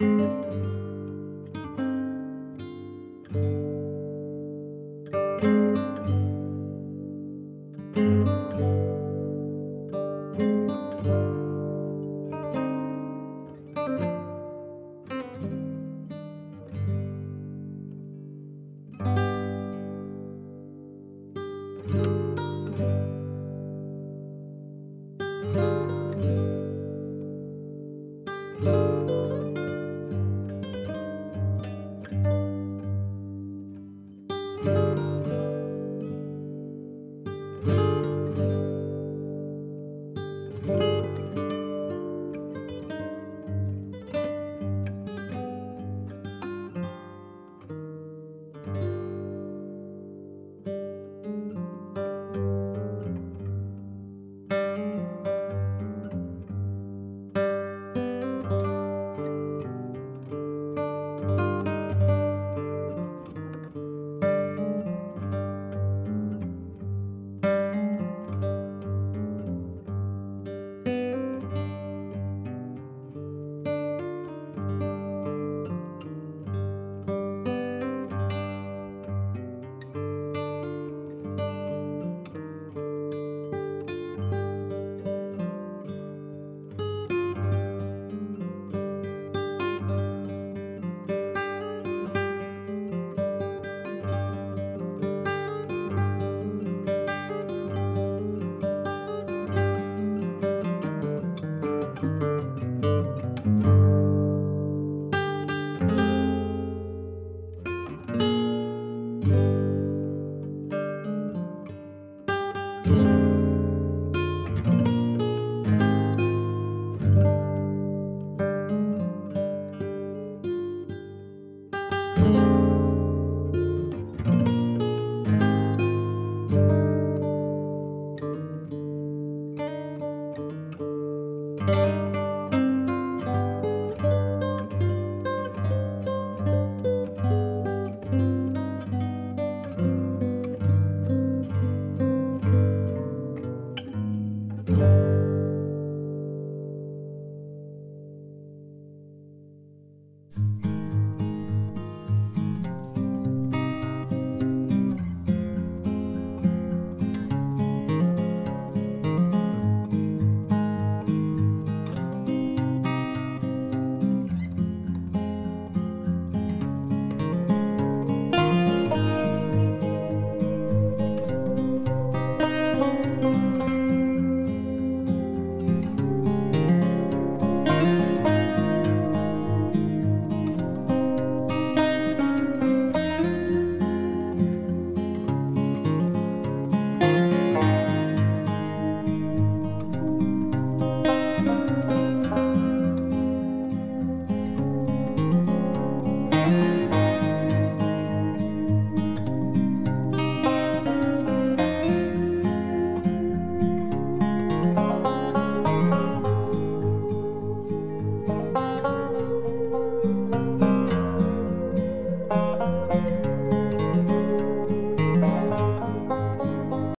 Música